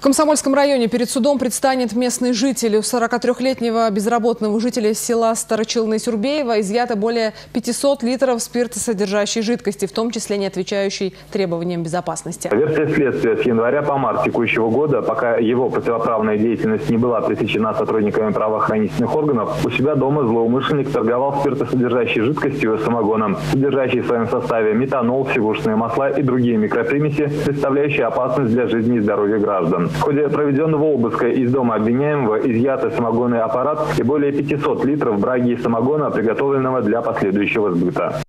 В Комсомольском районе перед судом предстанет местный житель. У 43-летнего безработного жителя села Старочилны-Сюрбеева изъято более 500 литров спиртосодержащей жидкости, в том числе не отвечающей требованиям безопасности. Версия следствия с января по март текущего года, пока его противоправная деятельность не была пресечена сотрудниками правоохранительных органов, у себя дома злоумышленник торговал спиртосодержащей жидкостью и самогоном, содержащей в своем составе метанол, сивушные масла и другие микропримеси, представляющие опасность для жизни и здоровья граждан. В ходе проведенного обыска из дома обвиняемого изъято самогонный аппарат и более 500 литров браги и самогона, приготовленного для последующего сбыта.